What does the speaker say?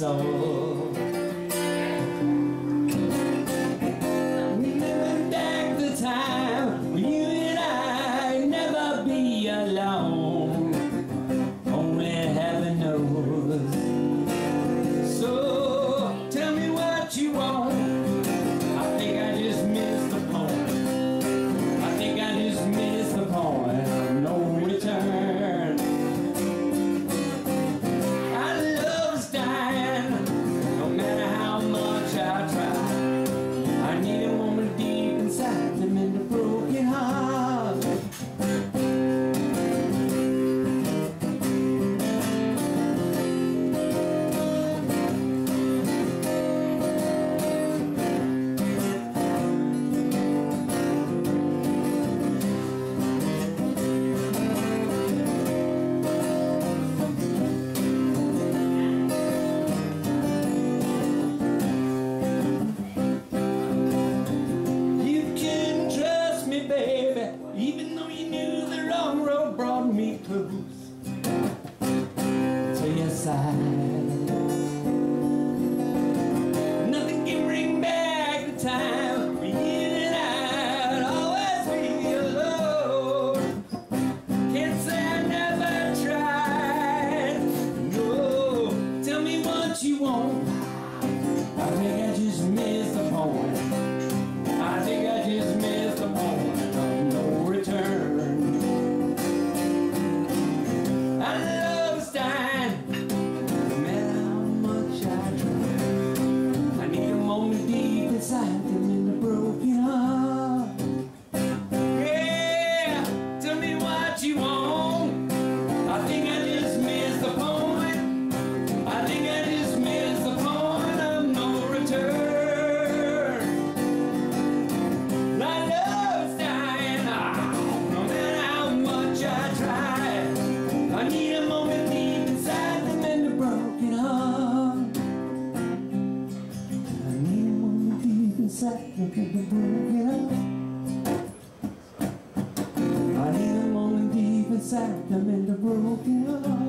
soul. I need a moment deep inside, I'm in the broken heart.